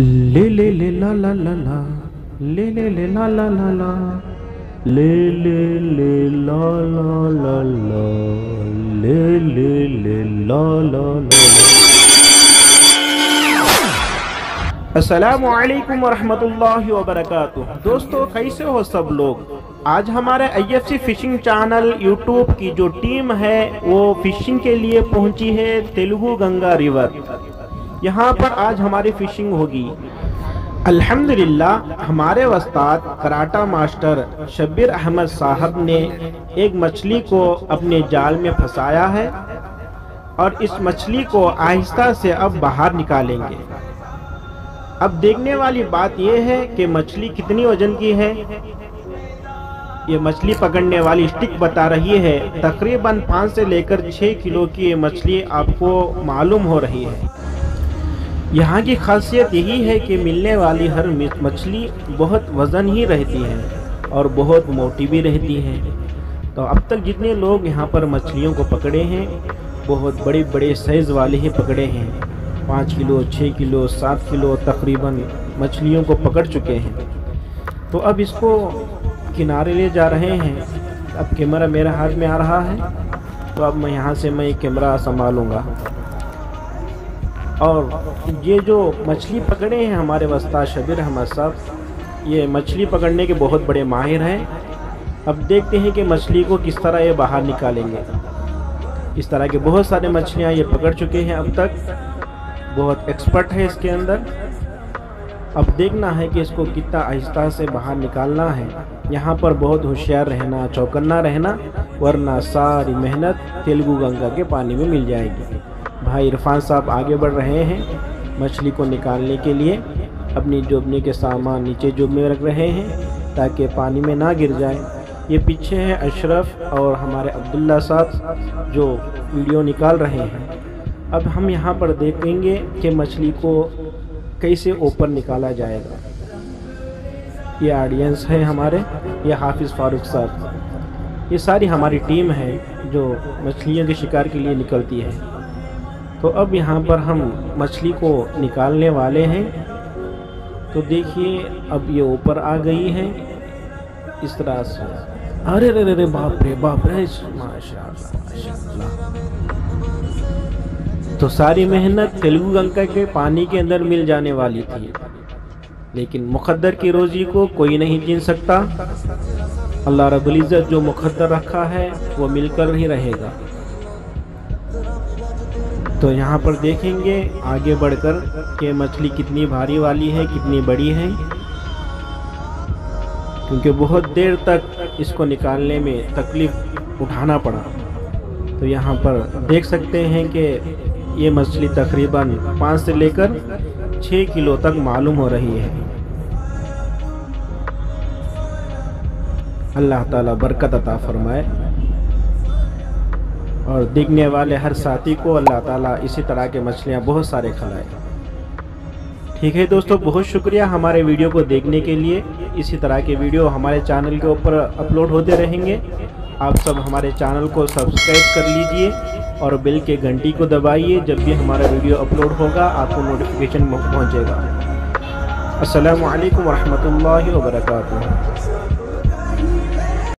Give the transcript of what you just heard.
ले ले ले, ला ला ला ला। ले ले ले, ला ला ला ला। ले ले ले, ला ला ला ला। ले ले ले, ला ला ला असलकम वरहमतुल्लाहि वबरकातुह दोस्तों, कैसे हो सब लोग? आज हमारे आईएफसी फिशिंग चैनल यूट्यूब की जो टीम है, वो फिशिंग के लिए पहुँची है तेलुगु गंगा रिवर यहाँ पर आज हमारी फिशिंग होगी। अल्हम्दुलिल्लाह, हमारे वस्ताद कराटा मास्टर शब्बीर अहमद साहब ने एक मछली को अपने जाल में फंसाया है और इस मछली को आहिस्ता से अब बाहर निकालेंगे। अब देखने वाली बात यह है कि मछली कितनी वज़न की है। ये मछली पकड़ने वाली स्टिक बता रही है, तकरीबन पाँच से लेकर छः किलो की ये मछली आपको मालूम हो रही है। यहाँ की खासियत यही है कि मिलने वाली हर मछली बहुत वज़न ही रहती है और बहुत मोटी भी रहती है। तो अब तक जितने लोग यहाँ पर मछलियों को पकड़े हैं, बहुत बड़े बड़े साइज़ वाले ही पकड़े हैं। पाँच किलो छः किलो, सात किलो तकरीबन मछलियों को पकड़ चुके हैं। तो अब इसको किनारे ले जा रहे हैं। अब कैमरा मेरे हाथ में आ रहा है। तो अब मैं यहाँ से मैं कैमरा संभालूँगा। और ये जो मछली पकड़े हैं हमारे वस्ता शबीर अहमद साहब, ये मछली पकड़ने के बहुत बड़े माहिर हैं। अब देखते हैं कि मछली को किस तरह ये बाहर निकालेंगे। इस तरह के बहुत सारे मछलियाँ ये पकड़ चुके हैं अब तक। बहुत एक्सपर्ट है इसके अंदर। अब देखना है कि इसको कितना आहिस्ता से बाहर निकालना है। यहाँ पर बहुत होशियार रहना, चौकन्ना रहना, वरना सारी मेहनत तेलुगु गंगा के पानी में मिल जाएगी। भाई इरफान साहब आगे बढ़ रहे हैं मछली को निकालने के लिए। अपनी जोबने के सामान नीचे जोब में रख रहे हैं ताकि पानी में ना गिर जाए। ये पीछे हैं अशरफ और हमारे अब्दुल्ला साहब जो वीडियो निकाल रहे हैं। अब हम यहाँ पर देखेंगे कि मछली को कैसे ऊपर निकाला जाएगा। ये ऑडियंस है हमारे, ये हाफिज़ फारूक साहब। ये सारी हमारी टीम है जो मछलियों के शिकार के लिए निकलती है। तो अब यहाँ पर हम मछली को निकालने वाले हैं। तो देखिए, अब ये ऊपर आ गई है। इस तरह से। अरे अरे रे रे बाप रे बाप रे माशाल्लाह। तो सारी मेहनत तेलुगु गंगा के पानी के अंदर मिल जाने वाली थी। लेकिन मुकद्दर की रोज़ी को कोई नहीं जीन सकता। अल्लाह रब्बुल इज़्ज़त जो मुकद्दर रखा है, वो मिलकर ही रहेगा। तो यहाँ पर देखेंगे आगे बढ़कर कि मछली कितनी भारी वाली है, कितनी बड़ी है। क्योंकि बहुत देर तक इसको निकालने में तकलीफ़ उठाना पड़ा। तो यहाँ पर देख सकते हैं कि ये मछली तकरीबन पाँच से लेकर छः किलो तक मालूम हो रही है। अल्लाह ताला बरकत अता फरमाए। और देखने वाले हर साथी को अल्लाह ताला इसी तरह के मछलियाँ बहुत सारे खिलाए। ठीक है दोस्तों, बहुत शुक्रिया हमारे वीडियो को देखने के लिए। इसी तरह के वीडियो हमारे चैनल के ऊपर अपलोड होते रहेंगे। आप सब हमारे चैनल को सब्सक्राइब कर लीजिए और बेल के घंटी को दबाइए। जब भी हमारा वीडियो अपलोड होगा, आपको नोटिफिकेशन पहुँचेगा। असलकम वरहमल वर्का